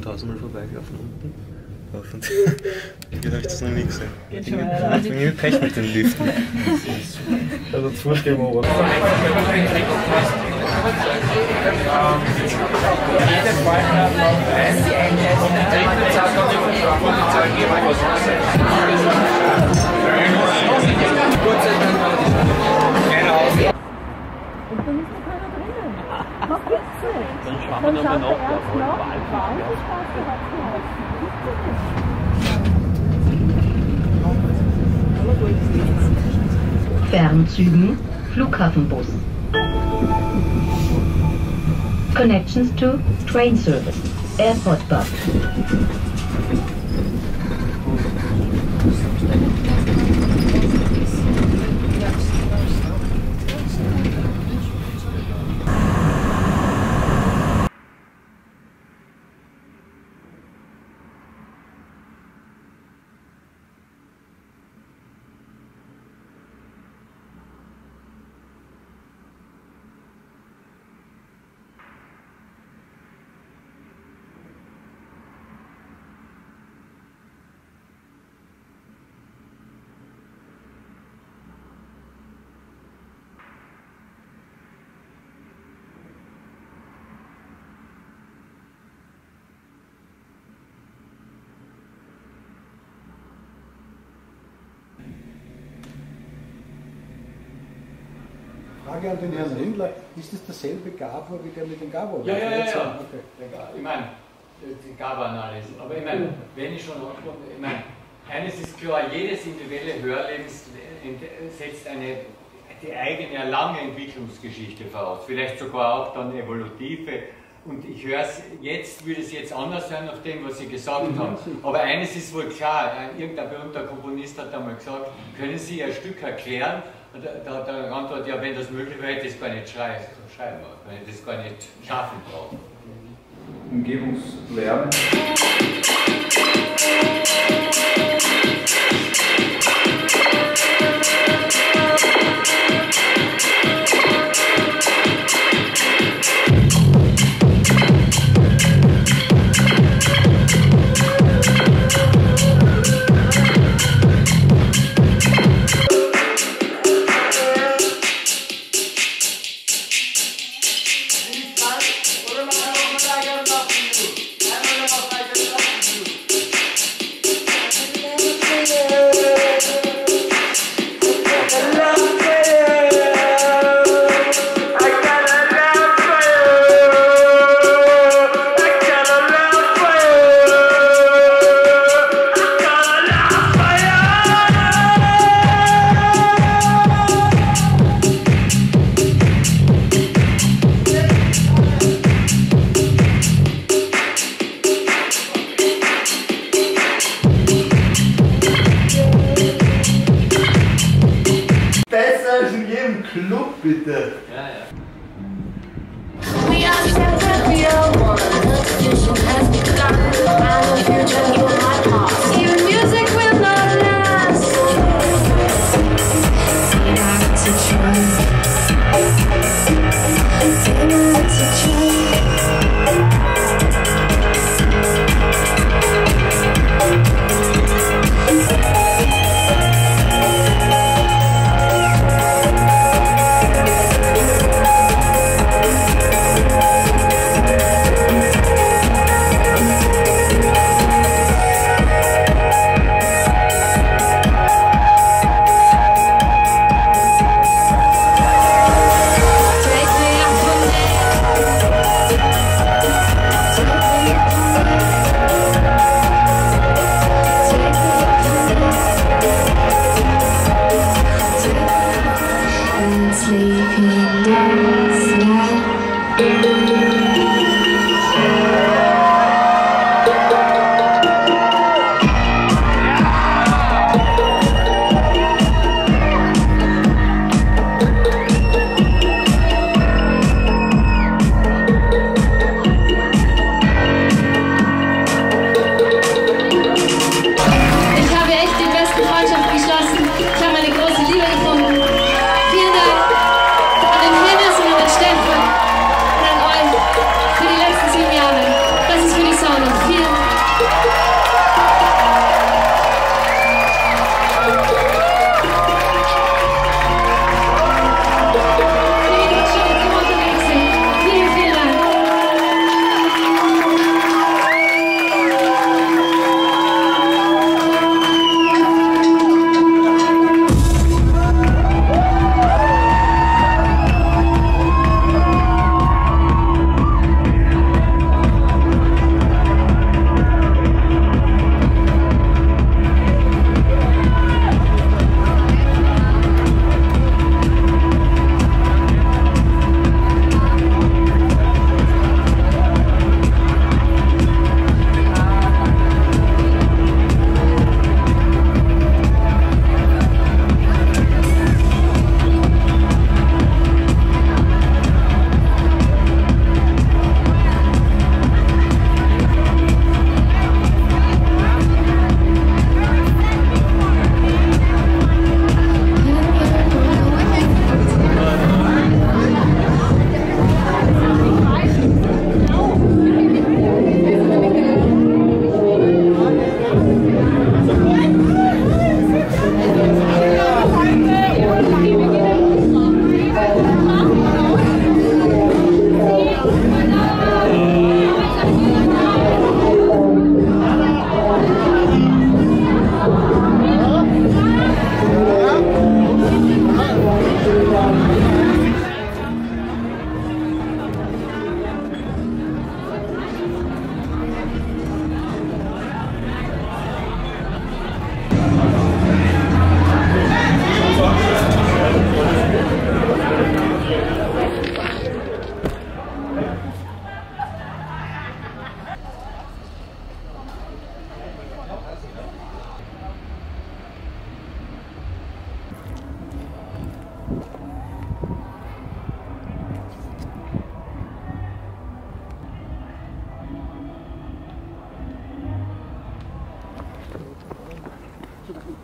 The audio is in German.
Pause mal vorbeigelaufen unten. Hoffentlich. Irgendwie habe ich das noch nie gesehen. Schon. Ich bin irgendwie Pech mit den Liften. Also wir aber. Und dann ist noch denn? Dann schauen Dann wir nach, wann viel Spaß gehabt hat. Fernzügen, Flughafenbus. Connections to train service, airport bus. Frage an den Herrn Rindler, ist das derselbe Gabor wie der mit dem Gabor? Ja, ja, ja, ja. Okay. Ich meine, die GABA-Analyse. Aber ich meine, wenn ich schon angesprochen ich meine, eines ist klar, jedes individuelle Hörleben setzt eine, die eigene lange Entwicklungsgeschichte voraus. Vielleicht sogar auch dann evolutive. Und ich höre es jetzt, würde es jetzt anders sein auf dem, was Sie gesagt haben. Aber eines ist wohl klar, ein- irgendein berühmter Komponist hat einmal gesagt, können Sie ein Stück erklären? Da, da hat geantwortet, ja, wenn das möglich wäre, hätte ich es gar nicht schreiben, schreiben wenn ich das gar nicht schaffen brauche. Umgebungslärm. Club, bitte. Ja, ja. We are separate, we are one. The fusion has begun. sleeping dogs.